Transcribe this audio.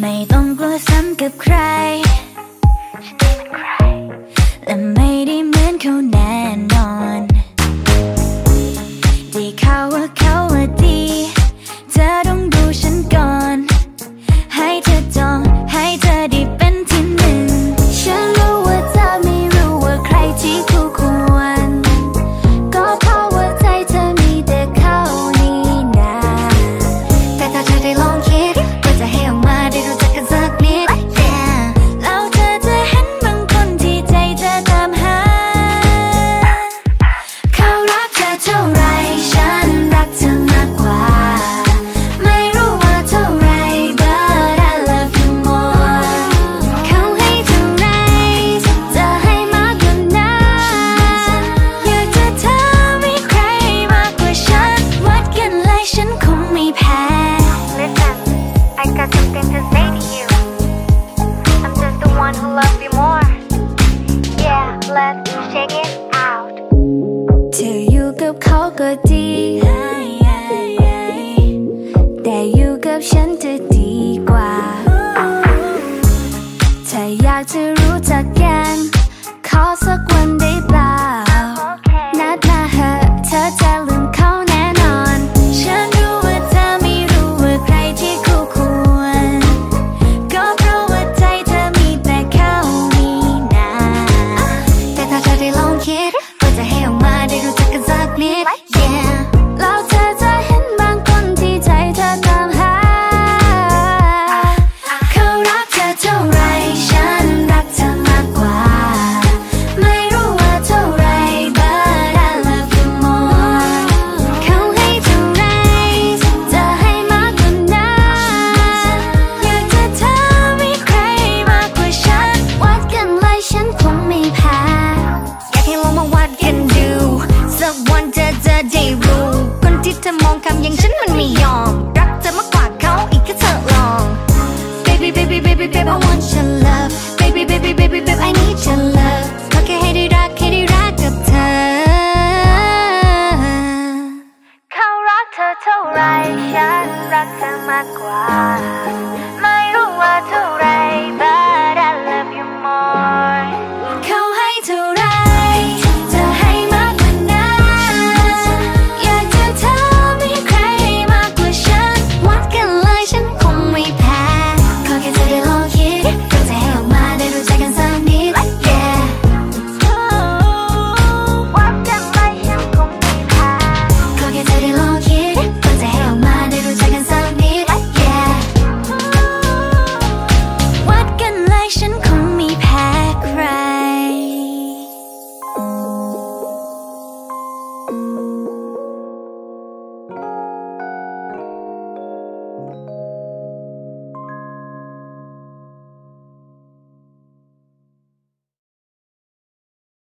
ไม่ต้องกลัวซ้ำกับใคร และไม่ได้เหมือนเขา ดีแต่อยู่กับฉันจะดีกว่า ถ้าอยากจะ what can do สักวันเธอจะได้รู้ คนที่เธอมองคำอย่างฉันมันไม่ยอม รักเธอมากกว่าเขาอีกแค่เธอลอง baby baby baby baby I want your love baby baby baby baby I need your love ขอแค่ให้ได้รักแค่ได้รักกับเธอ เขารักเธอเท่าไรฉันรักเธอมากกว่า